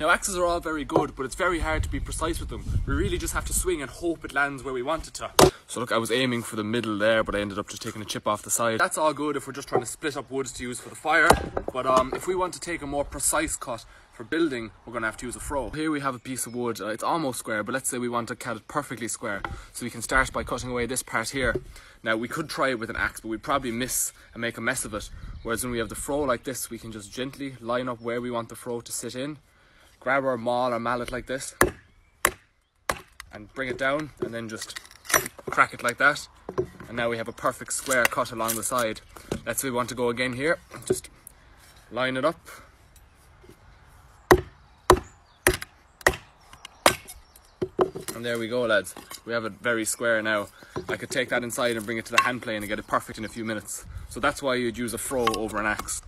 Now axes are all very good, but it's very hard to be precise with them. We really just have to swing and hope it lands where we want it to. So look, I was aiming for the middle there, but I ended up just taking a chip off the side. That's all good if we're just trying to split up woods to use for the fire. But um, if we want to take a more precise cut for building, we're gonna have to use a froe. Here we have a piece of wood, uh, it's almost square, but let's say we want to cut it perfectly square. So we can start by cutting away this part here. Now we could try it with an axe, but we'd probably miss and make a mess of it. Whereas when we have the froe like this, we can just gently line up where we want the froe to sit in, grab our maul or mallet like this, and bring it down, and then just crack it like that. And now we have a perfect square cut along the side. Let's say we want to go again here, just line it up, And there we go, lads. We have it very square now. I could take that inside and bring it to the hand plane and get it perfect in a few minutes. So that's why you'd use a froe over an axe.